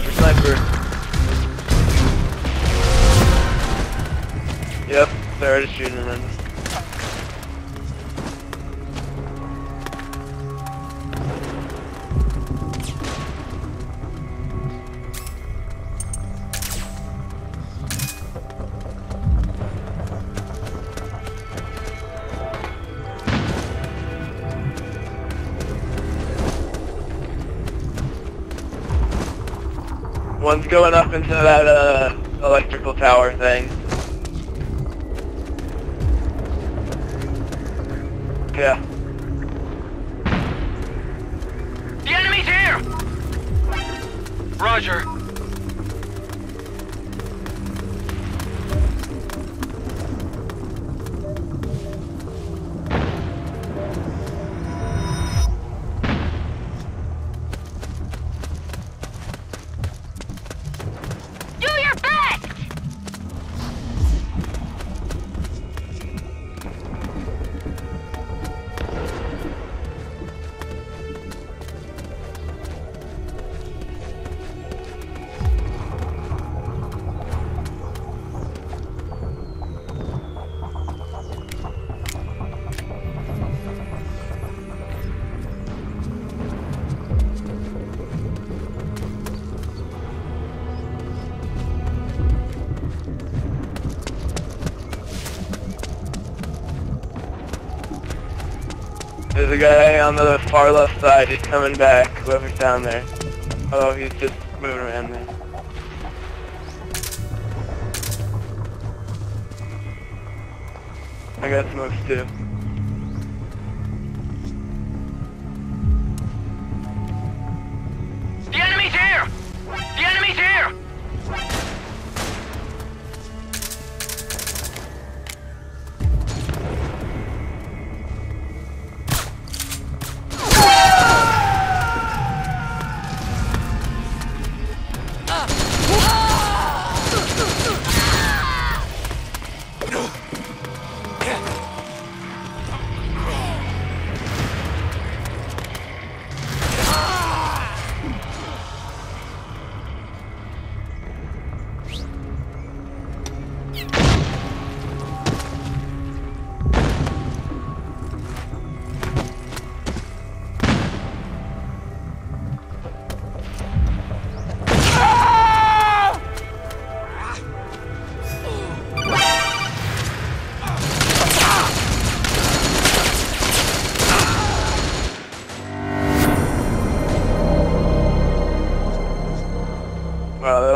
for sniper. Yep, they're already shooting him. One's going up into that uh, electrical tower thing. Yeah. The enemy's here! Roger. There's a guy on the far left side. He's coming back. Whoever's down there. Oh, he's just moving around there. I got smokes too.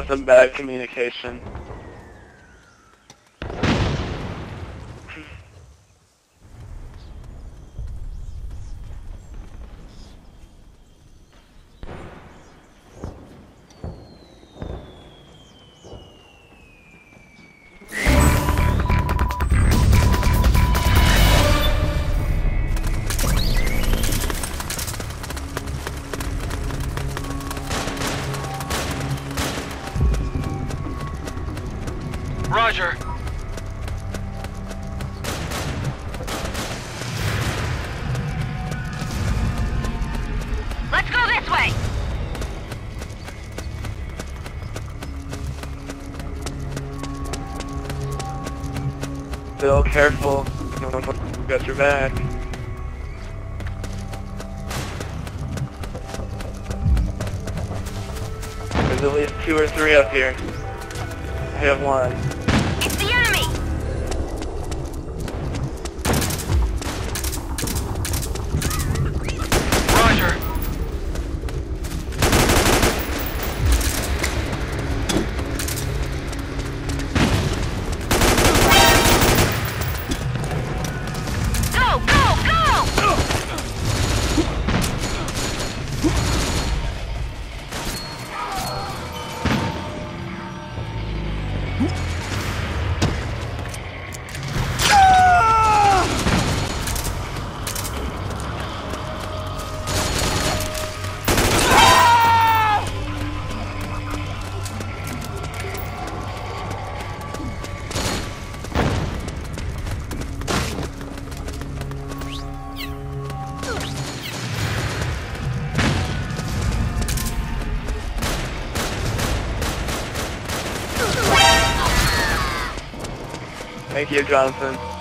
Some bad communication. Bill, careful. Got your back. There's at least two or three up here. I have one. Thank you, Jonathan.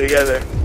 Together.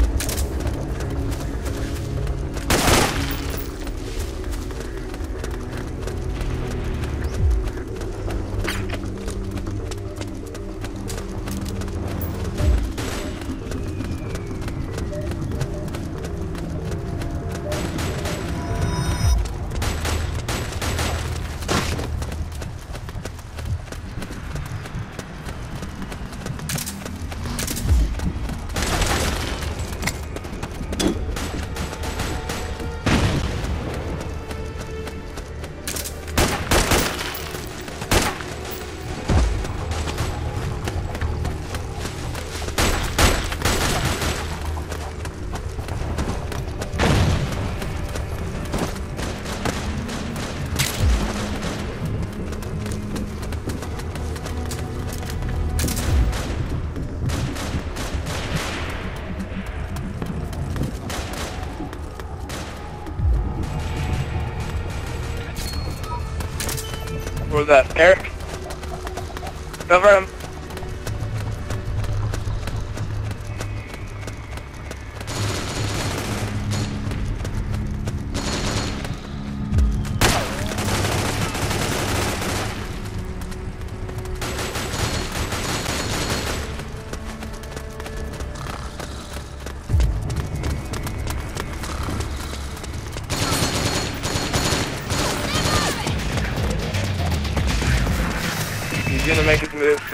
Was that? Eric? Cover him. Um,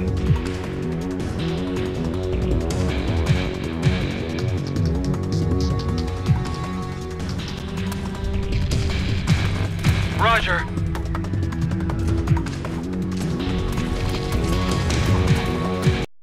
Yep.